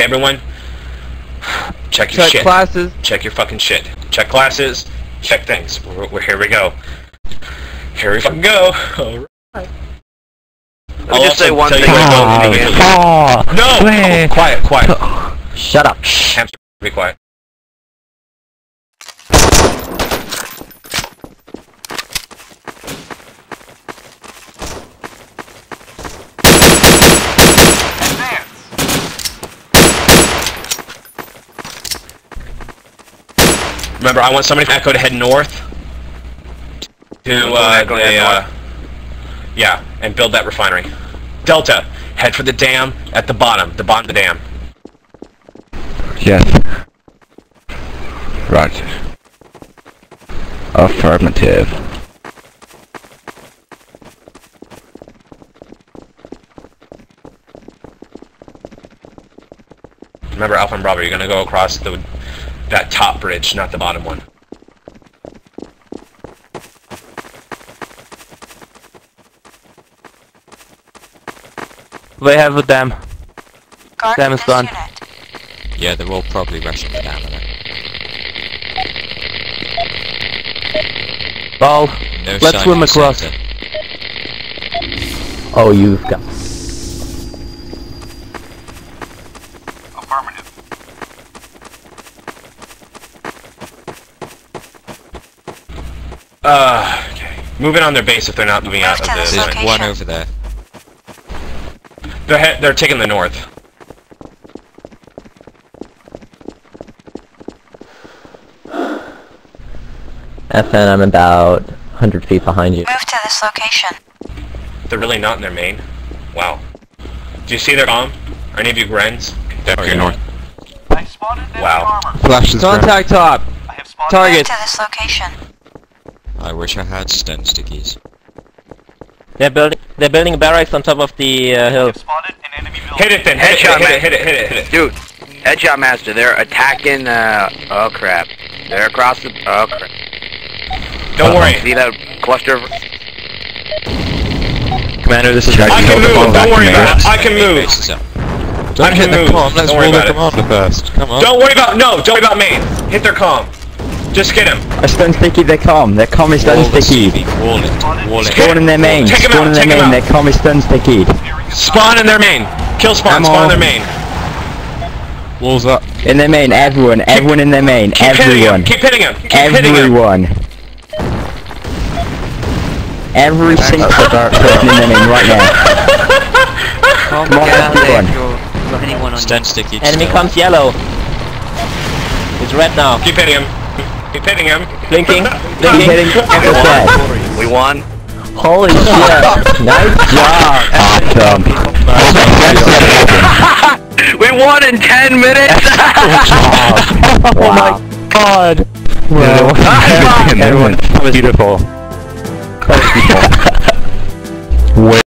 Okay, everyone. Check your Check shit. classes. Check your fucking shit. Check classes. Check things. We're, we're here. We go. Here we fucking go. Alright. Let me just say one thing. I don't need to- Oh, No! wait. Quiet, quiet. Shut up. Hamster, be quiet. Remember, I want somebody from Echo to head north to uh, Echo the, head uh, yeah, and build that refinery. Delta, head for the dam at the bottom, the bottom of the dam. Yes. Roger. Affirmative. Remember, Alpha and Bravo, you're gonna go across the that top bridge, not the bottom one. They have a dam. Guard Dam is this gone. unit. Yeah, they're all probably rushing the dam. aren't? Ball. No Let's swim across. center. Oh, you've got. Uh, okay. Moving on their base if they're not moving out of Move the. the There's Location. one over there. They're he- they're taking the north. FN, I'm about 100 feet behind you. Move to this location. They're really not in their main. Wow. Do you see their bomb? Are any of you Grens? They're up Oh, here yeah. north. Wow. Flashes. Contact top. Move Target. to this location. I wish I had stun stickies. They're building. They're building barracks on top of the uh, hill. Hit it then. Hit it. Headshot, Hit man. it. Hit it. Hit it. Hit it. Dude, Headshot Master, they're attacking, uh, oh crap. They're across the, oh crap. Don't worry. See that cluster of, Commander, this is I can move. Don't worry about it. I can move. base is up. I can move. Don't worry about it. commander first. Come on. Don't worry about no. Don't worry about me. Hit their comm. Just get him. A stun sticky, their com. Their com is stun Wall the sticky. Wall it. Wall it. Spawn in their main. Take 'em Spawn out, in their main. out. Their com is stun sticky. Spawn in their main. Kill spawn. I'm Spawn in their main. Walls up. In their main. Everyone. Everyone in their main. Keep hitting him. Everyone. Keep hitting him. Keep hitting him. Everyone. Every single person in their main right now. Come on, everyone. Stun sticky. Enemy still. comes yellow. It's red now. Keep hitting him. Keep hitting him. Blinking. Keep Blinking. hitting. What's we won. Holy shit. nice job. Awesome. We won in 10 minutes! oh my god. Well, everyone, beautiful. Beautiful. Way